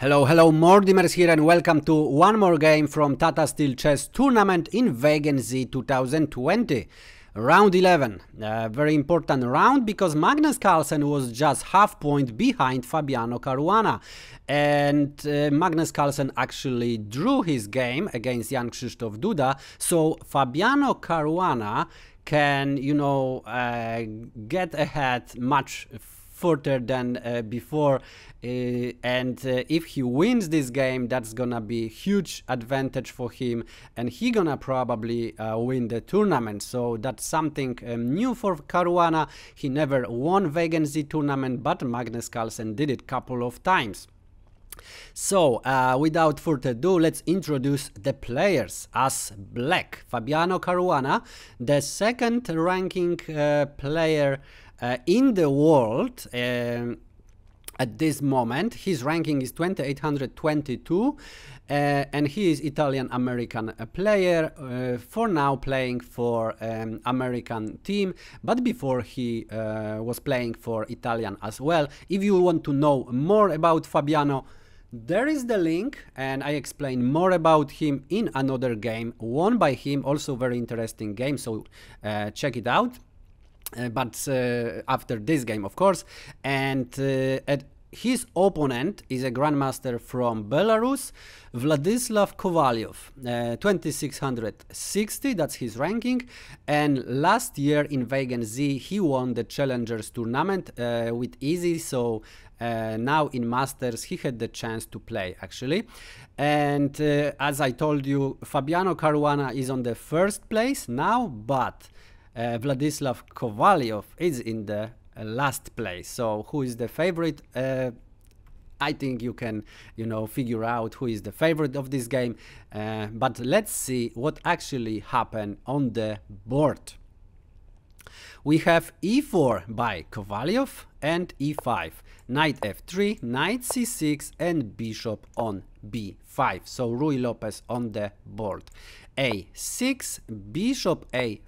Hello, hello, Mordimers here and welcome to one more game from Tata Steel Chess Tournament in Wijk aan Zee 2020. Round 11, a very important round because Magnus Carlsen was just half point behind Fabiano Caruana. And uh, Magnus Carlsen actually drew his game against Jan Krzysztof Duda. So Fabiano Caruana can, you know, uh, get ahead much further than uh, before uh, and uh, if he wins this game that's gonna be huge advantage for him and he gonna probably uh, win the tournament. So that's something um, new for Caruana. He never won Wijk aan Zee tournament but Magnus Carlsen did it couple of times. So, uh, without further ado, let's introduce the players. As black, Fabiano Caruana, the second ranking uh, player uh, in the world um, at this moment. His ranking is 2822 uh, and he is Italian American uh, player uh, for now playing for um, American team but before he uh, was playing for Italian as well. If you want to know more about Fabiano there is the link and I explain more about him in another game won by him also very interesting game so uh, check it out. Uh, but uh, after this game, of course, and uh, at his opponent is a grandmaster from Belarus, Vladislav Kovalev, uh, 2660, that's his ranking. And last year in Wijk aan Zee, he won the Challengers tournament uh, with easy, so uh, now in Masters he had the chance to play actually. And as I told you, Fabiano Caruana is on the first place now, but uh, Vladislav Kovalev is in the uh, last place. So who is the favorite? Uh, I think you can, you know, figure out who is the favorite of this game. Uh, but let's see what actually happened on the board. We have e4 by Kovalev and e5, knight f3, knight c6 and bishop on b5. So Ruy Lopez on the board. a6, bishop a4,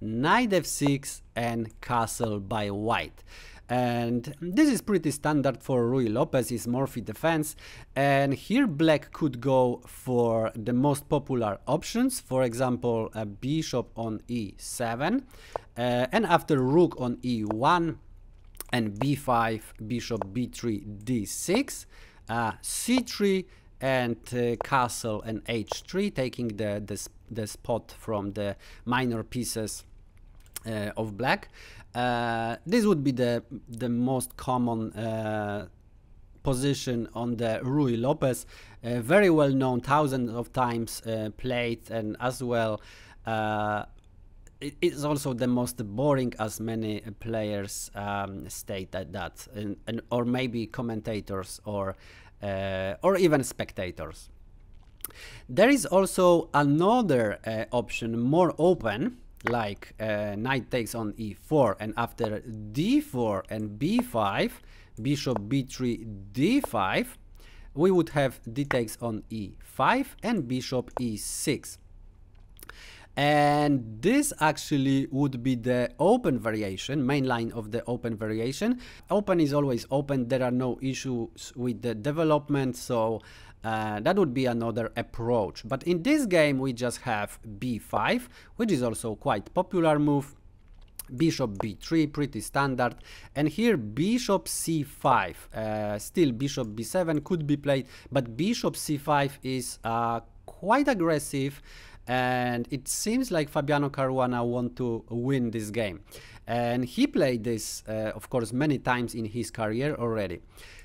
knight f6 and castle by white. And this is pretty standard for Ruy Lopez's Morphy defense. And here black could go for the most popular options for example a bishop on e7 uh, and after rook on e1 and b5 bishop b3 d6 uh, c3 and uh, castle and h3 taking the, the, the spot from the minor pieces uh, of black. Uh, this would be the the most common uh, position on the Ruy Lopez, uh, very well known, thousands of times uh, played, and as well, uh, it is also the most boring, as many players um, state that, that and, and, or maybe commentators or or even spectators. There is also another option, more open, like uh, knight takes on e4 and after d4 and b5 bishop b3 d5 we would have d takes on e5 and bishop e6 and this actually would be the open variation main line of the open variation. Open is always open. There are no issues with the development so uh, that would be another approach. But in this game, we just have b5, which is also quite popular move. Bishop b3, pretty standard. And here bishop c5, uh, still bishop b7 could be played, but bishop c5 is uh, quite aggressive and it seems like Fabiano Caruana want to win this game. And he played this, uh, of course, many times in his career already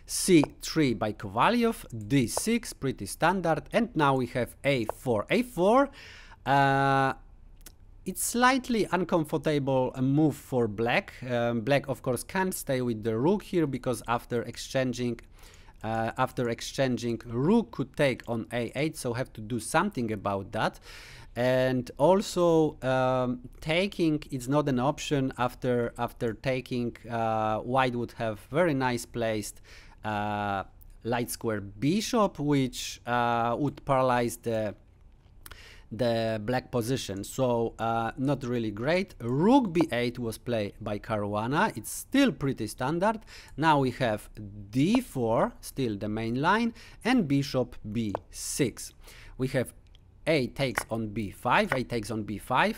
c3 by Kovalev, d6, pretty standard, and now we have a4. a4, uh, it's slightly uncomfortable move for black. Um, black, of course, can't stay with the rook here because after exchanging uh, after exchanging rook could take on a8 so have to do something about that and also um, taking is not an option after after taking uh, white would have very nice placed uh, light square bishop, which uh, would paralyze the the black position. So uh, not really great. Rook b8 was played by caruana. It's still pretty standard. Now we have d4 still the main line and bishop b6 we have a takes on b5 a takes on b5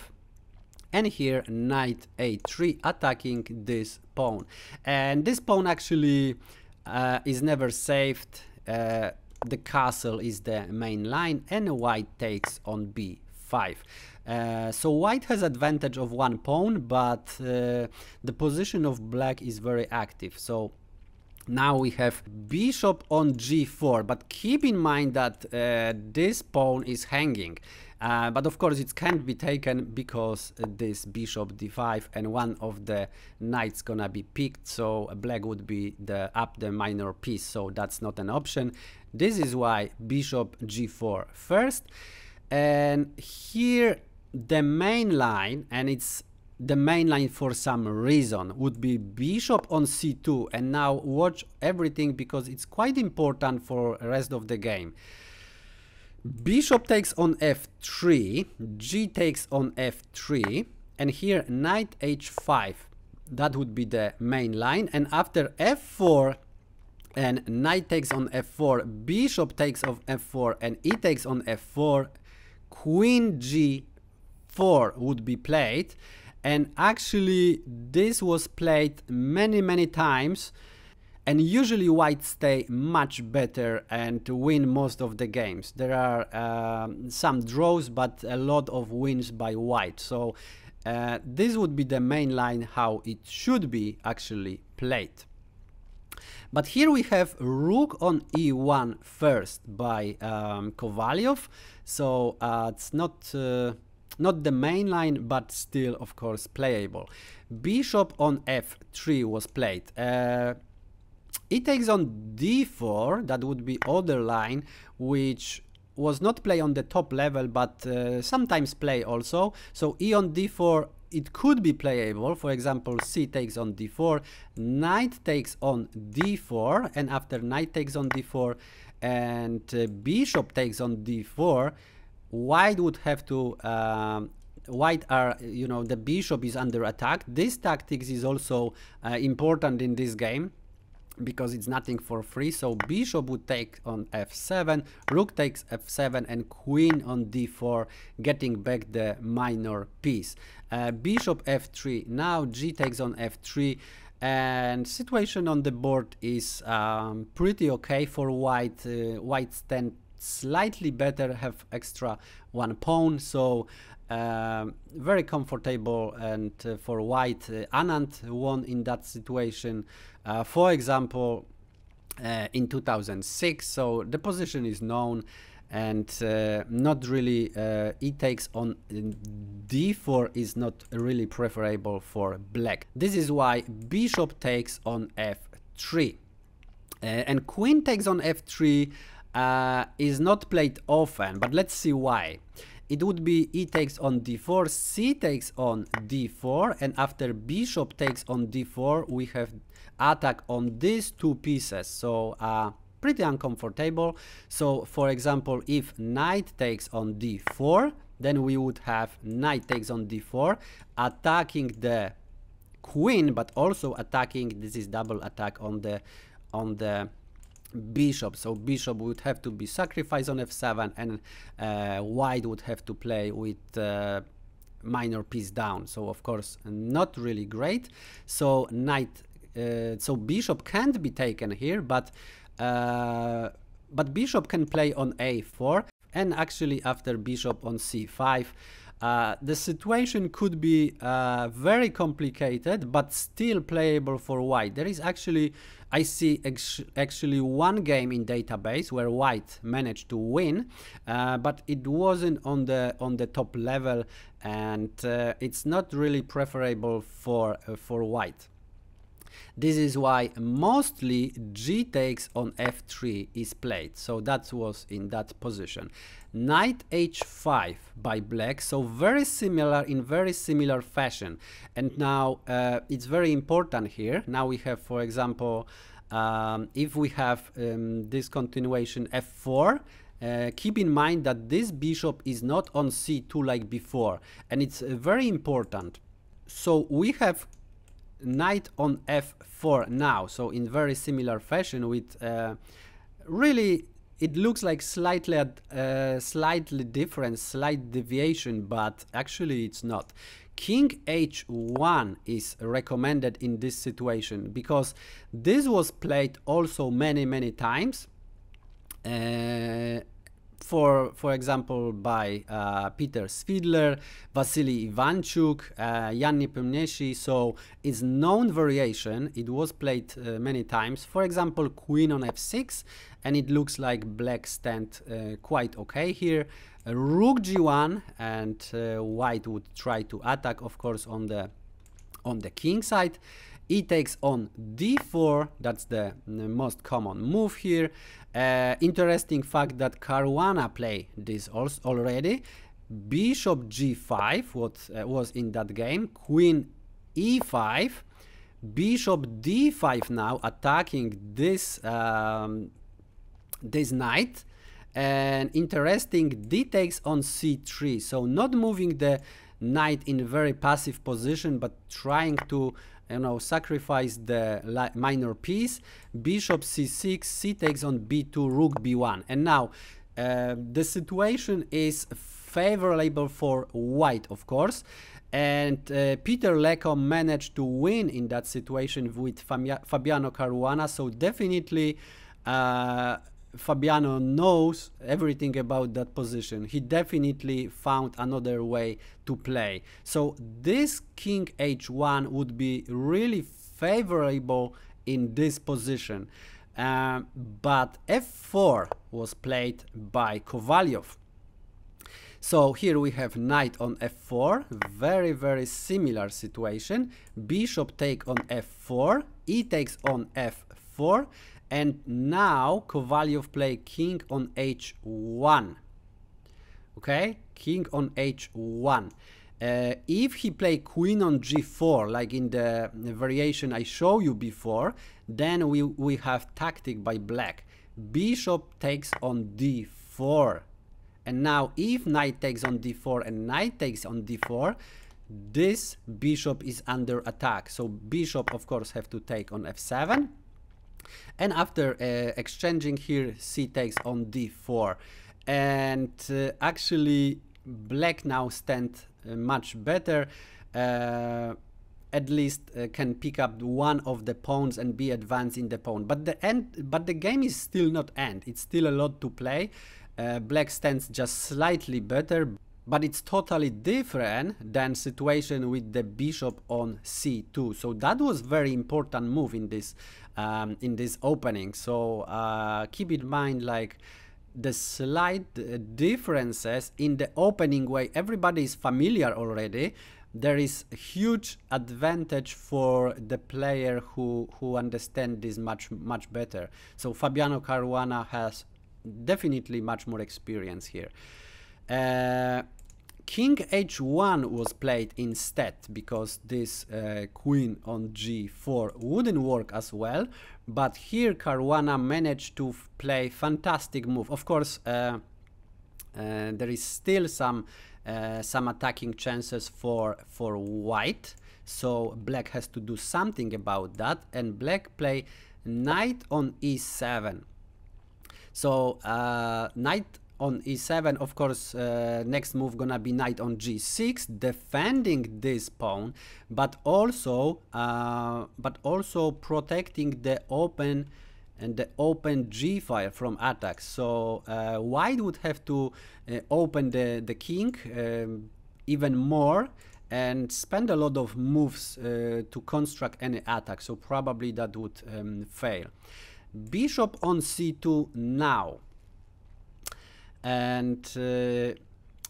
and here knight a3 attacking this pawn. And this pawn actually uh, is never saved uh, the castle is the main line and white takes on b5. Uh, so white has advantage of one pawn, but uh, the position of black is very active. So now we have bishop on g4, but keep in mind that uh, this pawn is hanging. Uh, but of course it can't be taken because this bishop d5 and one of the knights gonna be picked so black would be the up the minor piece so that's not an option. This is why bishop g4 first. And here the main line and it's the main line for some reason would be bishop on c2 and now watch everything because it's quite important for rest of the game bishop takes on f3 g takes on f3 and here knight h5 that would be the main line. And after f4 and knight takes on f4 bishop takes on f4 and e takes on f4 queen g4 would be played. And actually this was played many many times and usually white stay much better and win most of the games. There are um, some draws but a lot of wins by white. So uh, this would be the main line how it should be actually played. But here we have rook on e1 first by um, Kovalev. So uh, it's not uh, not the main line, but still, of course, playable. Bishop on f3 was played. It takes on d4, that would be other line, which was not play on the top level, but uh, sometimes play also. So e on d4, it could be playable. For example, c takes on d4, knight takes on d4, and after knight takes on d4, and uh, bishop takes on d4, white would have to um, white are you know the bishop is under attack this tactics is also uh, important in this game because it's nothing for free. So bishop would take on f7 rook takes f7 and queen on d4 getting back the minor piece. Uh, bishop f3 now g takes on f3 and situation on the board is um, pretty okay for white uh, white stand slightly better have extra one pawn. So uh, very comfortable and uh, for white uh, Anand won in that situation. Uh, for example uh, in 2006 so the position is known and uh, not really e takes on d4 is not really preferable for black. This is why bishop takes on f3 and queen takes on f3 is not played often but let's see why it would be e takes on d4, c takes on d4, and after bishop takes on d4, we have attack on these two pieces. So uh, pretty uncomfortable. So for example, if knight takes on d4, then we would have knight takes on d4, attacking the queen, but also attacking, this is double attack on the on the bishop. So bishop would have to be sacrificed on f7 and uh, white would have to play with uh, minor piece down. So of course not really great. So knight uh, so bishop can't be taken here but uh, but bishop can play on a4 and actually after bishop on c5 uh, the situation could be uh, very complicated, but still playable for white. There is actually, I see actually one game in database where white managed to win, uh, but it wasn't on the on the top level, and uh, it's not really preferable for uh, for white. This is why mostly g takes on f3 is played. So that was in that position. Knight h5 by black. So very similar in very similar fashion. And now uh, it's very important here. Now we have, for example, um, if we have um, this continuation f4, uh, keep in mind that this bishop is not on c2 like before and it's uh, very important so we have knight on f4 now so in very similar fashion with uh, really it looks like slightly uh, slightly different slight deviation but actually it's not. King h1 is recommended in this situation because this was played also many many times uh, for for example by uh, Peter Svidler, Vasily Ivanchuk, uh, Jan Nepomniachtchi. So it's known variation. It was played uh, many times. For example, Queen on f6, and it looks like Black stand uh, quite okay here. Rook g1, and uh, White would try to attack, of course, on the on the king side e takes on d4 that's the most common move here uh, interesting fact that caruana play this also already. Bishop g5 what uh, was in that game. Queen e5 bishop d5 now attacking this um, this knight. And interesting d takes on c3 so not moving the knight in very passive position but trying to you know sacrifice the minor piece. Bishop c6 c takes on b2 rook b1 and now uh, the situation is favorable for white of course. And uh, Peter Leko managed to win in that situation with Fabiano Caruana. So definitely uh, Fabiano knows everything about that position. He definitely found another way to play. So this king h1 would be really favorable in this position. Uh, but f4 was played by Kovalev. So here we have knight on f4, very, very similar situation. Bishop take on f4, e takes on f4, and now Kovalev play king on h1. Okay, king on h1. Uh, if he play queen on g4, like in the, variation I show you before, then we, we have tactic by black. Bishop takes on d4. And now if knight takes on d4 and knight takes on d4, this bishop is under attack. So bishop, of course, have to take on f7 and after uh, exchanging here, c takes on d4. And uh, actually, black now stand uh, much better. Uh, at least uh, can pick up one of the pawns and be advanced in the pawn. But the end, but the game is still not end. It's still a lot to play. Uh, black stands just slightly better, but it's totally different than situation with the bishop on c2 so that was very important move in this um, in this opening. So uh, keep in mind like the slight differences in the opening way everybody is familiar already. There is a huge advantage for the player who who understand this much much better. So fabiano caruana has definitely much more experience here. Uh, king h1 was played instead because this uh, queen on g4 wouldn't work as well but here Caruana managed to play fantastic move. Of course uh, uh, there is still some uh, some attacking chances for for white so black has to do something about that and black play knight on e7 so uh, knight on e7 of course uh, next move gonna be knight on g6 defending this pawn but also uh, but also protecting the open and the open g file from attacks. So uh, white would have to uh, open the the king um, even more and spend a lot of moves uh, to construct any attack? So probably that would um, fail. Bishop on c2 now and uh,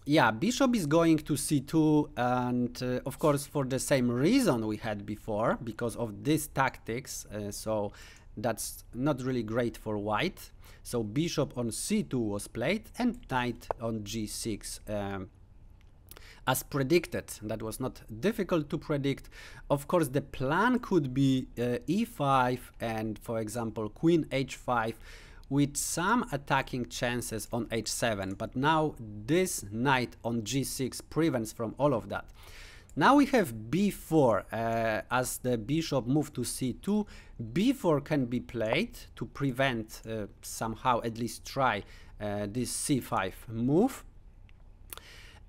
yeah bishop is going to c2 and uh, of course for the same reason we had before because of these tactics uh, so that's not really great for white. So bishop on c2 was played and knight on g6 um, as predicted. That was not difficult to predict. Of course the plan could be uh, e5 and for example queen h5 with some attacking chances on h7 but now this knight on g6 prevents from all of that. Now we have b4 uh, as the bishop moved to c2 b4 can be played to prevent uh, somehow at least try uh, this c5 move.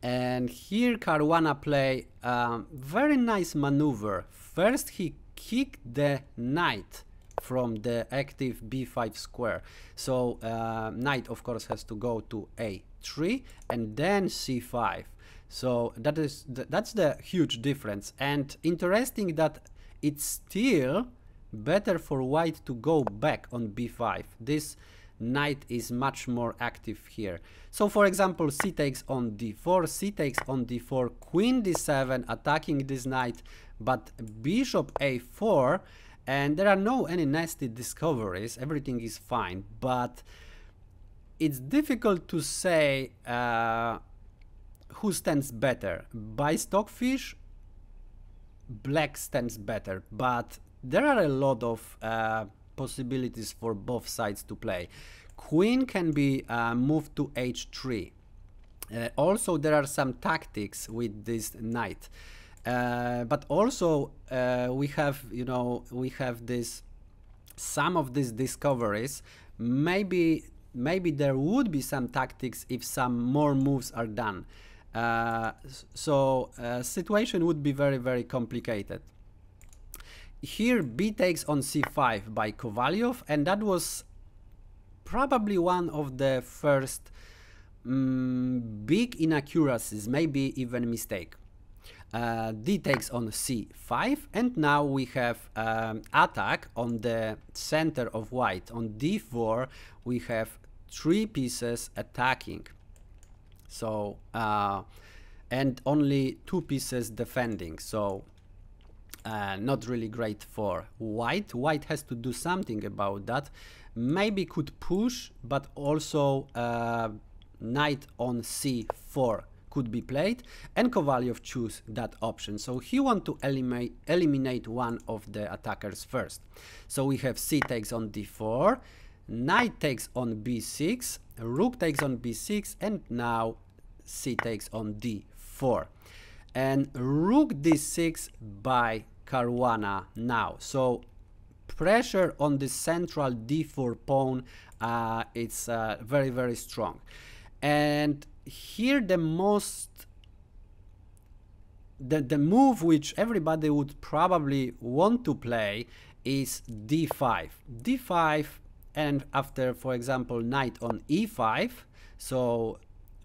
And here Caruana play a very nice maneuver. First he kicked the knight from the active b5 square. So uh, knight of course has to go to a3 and then c5. So that is th that's the huge difference and interesting that it's still better for white to go back on b5. This knight is much more active here. So for example, c takes on d4, c takes on d4, queen d7 attacking this knight, but bishop a4 and there are no any nasty discoveries. Everything is fine. But it's difficult to say uh, who stands better by stockfish black stands better. But there are a lot of uh, possibilities for both sides to play. Queen can be uh, moved to h3 uh, also there are some tactics with this knight uh, but also uh, we have you know we have this some of these discoveries. Maybe maybe there would be some tactics if some more moves are done. Uh, so uh, situation would be very very complicated. Here b takes on c5 by Kovalev and that was probably one of the first um, big inaccuracies maybe even mistake uh, d takes on c5 and now we have um, attack on the center of white. On d4 we have three pieces attacking. So uh, and only two pieces defending. So uh, not really great for white. White has to do something about that. Maybe could push but also uh, knight on c4 could be played and Kovalev choose that option. So he want to eliminate, eliminate one of the attackers first. So we have c takes on d4, knight takes on b6, rook takes on b6 and now c takes on d4. And rook d6 by Caruana now. So pressure on the central d4 pawn uh, it's uh, very very strong and here the most the, the move which everybody would probably want to play is d5 d5 and after for example knight on e5 so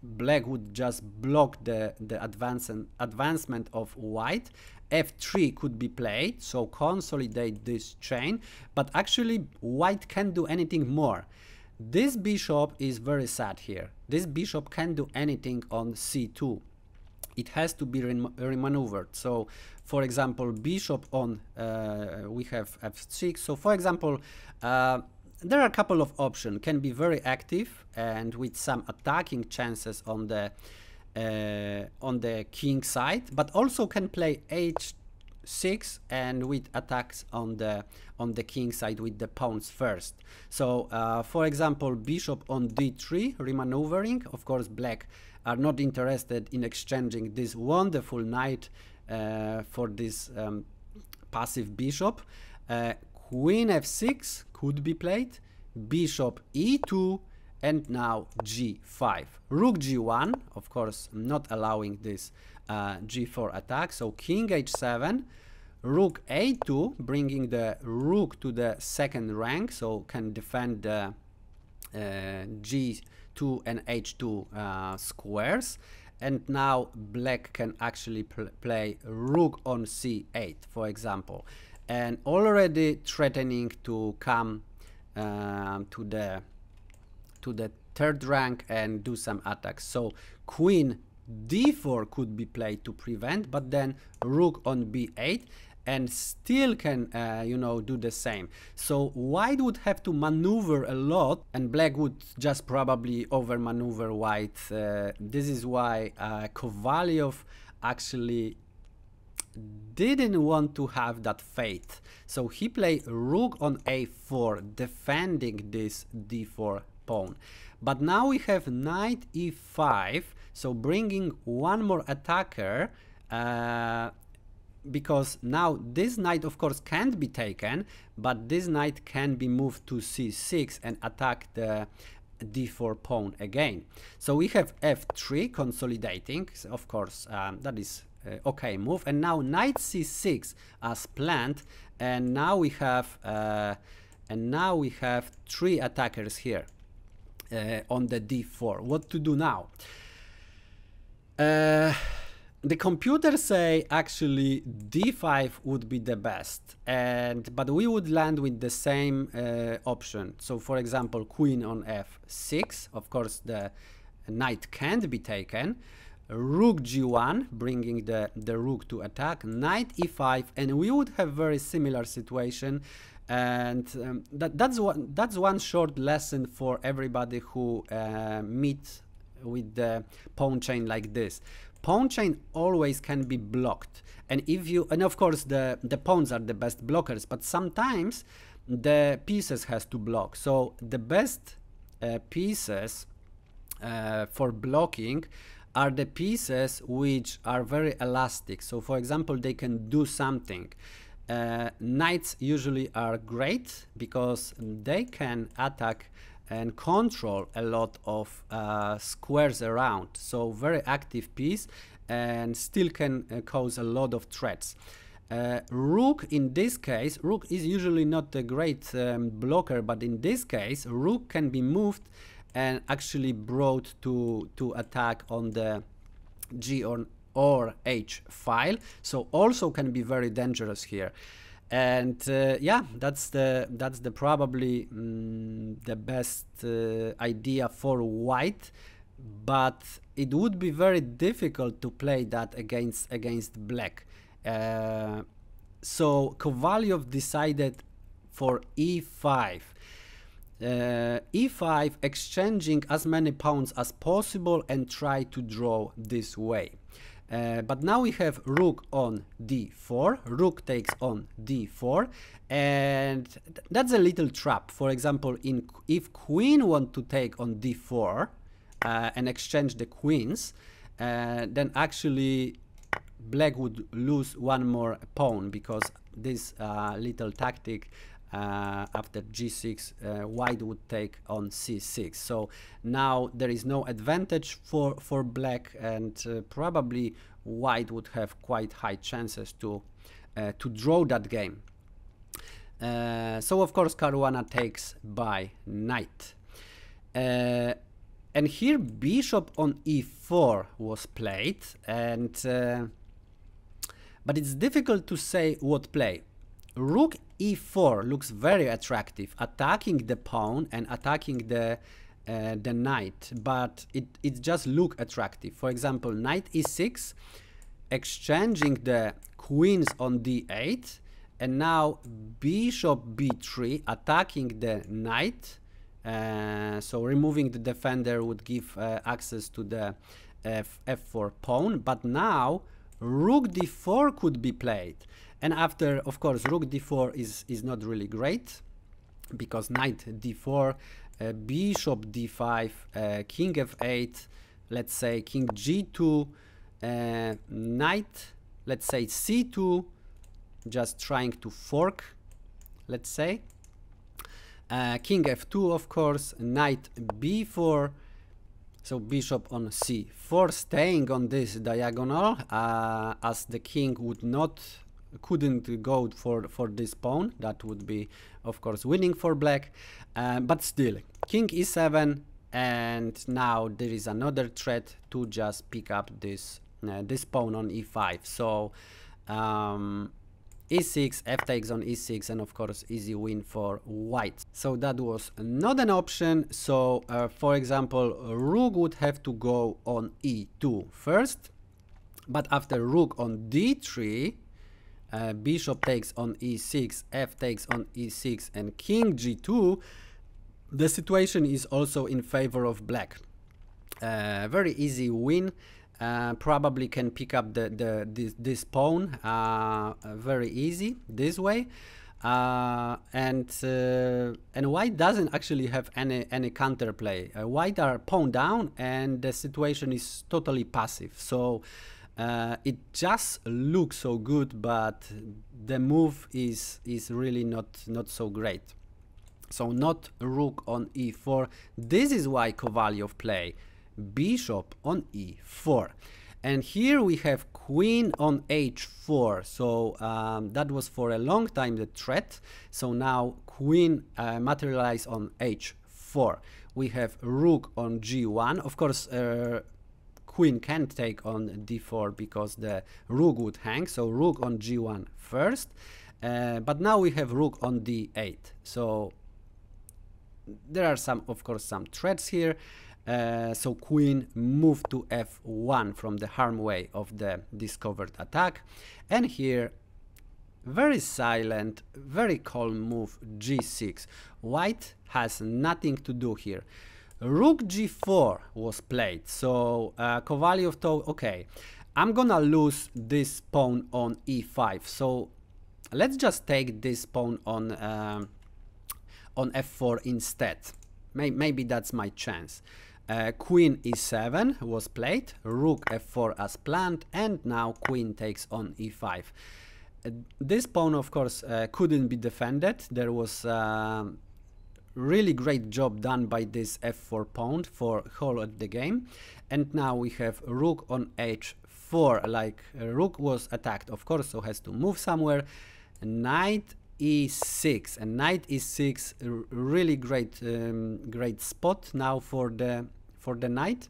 black would just block the the advance and advancement of white. F3 could be played so consolidate this chain but actually white can't do anything more this bishop is very sad here. This bishop can't do anything on c2. It has to be remaneuvered. So, for example, bishop on, uh, we have f6. So, for example, uh, there are a couple of options. Can be very active and with some attacking chances on the uh, on the king side, but also can play h 6 and with attacks on the on the king side with the pawns first. So uh, for example bishop on d3 remaneuvering of course black are not interested in exchanging this wonderful knight uh, for this um, passive bishop. Uh, queen f6 could be played bishop e2 and now g5 rook g1 of course not allowing this uh, g4 attack. So king h7, rook a2, bringing the rook to the second rank, so can defend the uh, g2 and h2 uh, squares. And now black can actually pl play rook on c8, for example, and already threatening to come um, to the to the third rank and do some attacks. So queen d4 could be played to prevent, but then rook on b8 and still can, uh, you know, do the same. So white would have to maneuver a lot and black would just probably overmaneuver white. Uh, this is why uh, Kovalev actually didn't want to have that fate. So he played rook on a4, defending this d4 pawn. But now we have knight e5, so bringing one more attacker, uh, because now this knight of course can't be taken, but this knight can be moved to c6 and attack the d4 pawn again. So we have f3 consolidating, so of course um, that is uh, okay move and now knight c6 as planned and now we have uh, and now we have three attackers here on the d4 what to do now? Uh, the computer say actually d5 would be the best and but we would land with the same uh, option. So for example queen on f6 of course the knight can't be taken rook g1 bringing the the rook to attack knight e5 and we would have very similar situation. And um, that, that's one that's one short lesson for everybody who uh, meet with the pawn chain like this. Pawn chain always can be blocked. And if you and of course the the pawns are the best blockers but sometimes the pieces has to block. So the best uh, pieces uh, for blocking are the pieces which are very elastic so for example they can do something uh, knights usually are great because they can attack and control a lot of uh, squares around. So very active piece and still can uh, cause a lot of threats. Uh, rook in this case, rook is usually not a great um, blocker, but in this case, rook can be moved and actually brought to, to attack on the G or, or H file. So also can be very dangerous here. And uh, yeah that's the that's the probably mm, the best uh, idea for white. But it would be very difficult to play that against against black. Uh, so Kovalev decided for e5 uh, e5 exchanging as many pawns as possible and try to draw this way. Uh, but now we have rook on d4, rook takes on d4, and th that's a little trap. For example, in if queen want to take on d4 uh, and exchange the queens, uh, then actually black would lose one more pawn because this uh, little tactic uh, after g6 uh, white would take on c6 so now there is no advantage for for black and uh, probably white would have quite high chances to uh, to draw that game. Uh, so of course Caruana takes by knight. Uh, and here bishop on e4 was played and but it's difficult to say what play Rook e4 looks very attractive, attacking the pawn and attacking the uh, the knight, but it, it just look attractive. For example, knight e6, exchanging the queens on d8, and now bishop b3, attacking the knight. Uh, so removing the defender would give uh, access to the f f4 pawn, but now rook d4 could be played. And after, of course, rook d4 is, is not really great because knight d4, uh, bishop d5, uh, king f8, let's say king g2, uh, knight, let's say c2, just trying to fork, let's say. Uh, king f2, of course, knight b4, so bishop on c4, staying on this diagonal, uh, as the king would not couldn't go for for this pawn. That would be of course winning for black. Uh, but still king e7 and now there is another threat to just pick up this uh, this pawn on e5 so um, e6 f takes on e6 and of course easy win for white. So that was not an option. So uh, for example rook would have to go on e2 first. But after rook on d3 uh, bishop takes on e6, f takes on e6, and king g2, the situation is also in favor of black. Uh, very easy win. uh, probably can pick up the, the this, this pawn uh, very easy this way uh, and uh, and white doesn't actually have any any counterplay. Uh, white are pawn down, and the situation is totally passive. So uh, it just looks so good, but the move is is really not not so great. So not rook on e4. This is why Kovalev play bishop on e4. And here we have queen on h4. So um, that was for a long time the threat. So now queen uh, on h4. We have rook on g1. Of course, uh, queen can take on d4 because the rook would hang. So rook on g1 first. Uh, but now we have rook on d8. So there are some, of course, some threats here. Uh, so queen move to f1 from the harm way of the discovered attack. And here, very silent, very calm move g6. White has nothing to do here. Rook g4 was played, so uh, Kovalev thought, okay, I'm gonna lose this pawn on e5, so let's just take this pawn on um, on f4 instead. maybe that's my chance. Uh, queen e7 was played, rook f4 as planned, and now queen takes on e5. Uh, this pawn, of course, uh, couldn't be defended. There was um, really great job done by this f4 pawn for whole of the game. And now we have rook on h4, like uh, rook was attacked, of course, so has to move somewhere. Knight e6 and knight e6 really great um, great spot now for the for the knight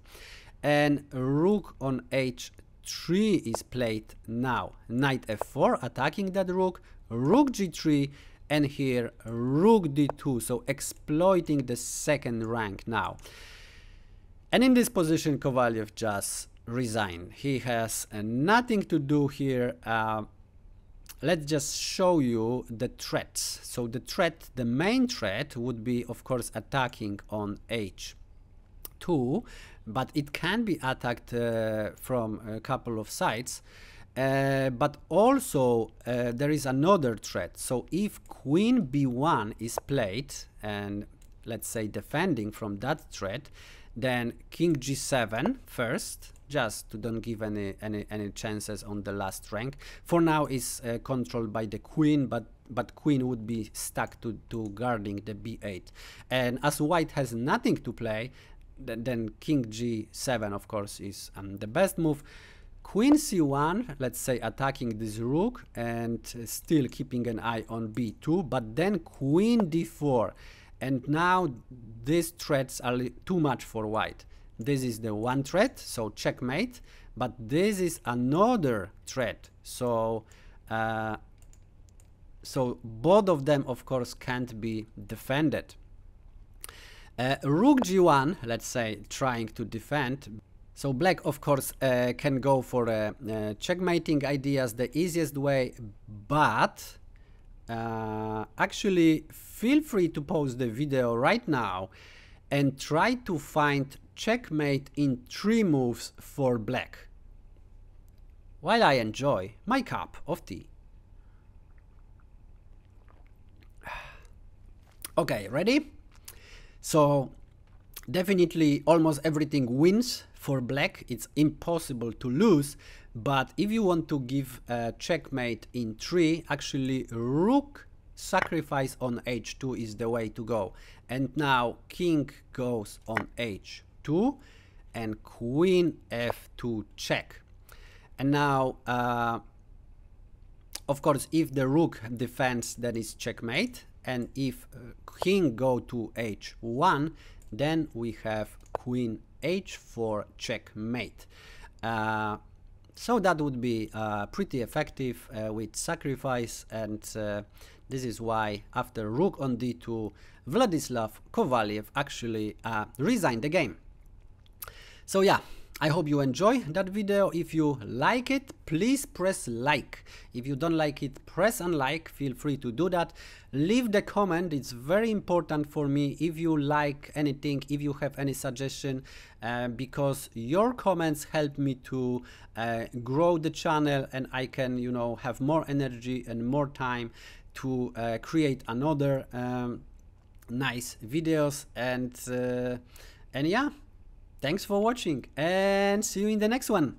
and rook on h3 is played now knight f4 attacking that rook rook g3 and here rook d2 so exploiting the second rank now and in this position Kovalev just resigned he has uh, nothing to do here uh, let's just show you the threats. So the threat, the main threat would be, of course, attacking on h2, but it can be attacked uh, from a couple of sides. Uh, but also uh, there is another threat. So if queen b1 is played and let's say defending from that threat, then king g7 first, just to don't give any any any chances on the last rank. For now is uh, controlled by the queen, but but queen would be stuck to, to guarding the b8. And as white has nothing to play, th then king g7 of course is um, the best move. Queen c1, let's say attacking this rook and still keeping an eye on b2, but then queen d4. And now these threats are too much for white. This is the one threat, so checkmate, but this is another threat. So, uh, so both of them, of course, can't be defended. Uh, rook g1, let's say, trying to defend. So black, of course, uh, can go for uh, uh checkmating ideas the easiest way, but uh, actually feel free to pause the video right now and try to find checkmate in three moves for black, while I enjoy my cup of tea. Okay, ready? So definitely almost everything wins for black. It's impossible to lose. But if you want to give a checkmate in 3, actually rook sacrifice on h2 is the way to go. And now king goes on h2 and queen f2 check. And now, uh, of course, if the rook defends, then it's checkmate. And if uh, king go to h1, then we have queen h4 checkmate. Uh, so that would be uh, pretty effective uh, with sacrifice and uh, this is why after rook on d2 Vladislav Kovalev actually uh, resigned the game. So yeah, I hope you enjoy that video. If you like it, please press like. If you don't like it, press unlike. Feel free to do that. Leave the comment. It's very important for me if you like anything, if you have any suggestion, uh, because your comments help me to uh, grow the channel and I can, you know, have more energy and more time to uh, create another um, nice videos and uh, and yeah Thanks for watching and see you in the next one.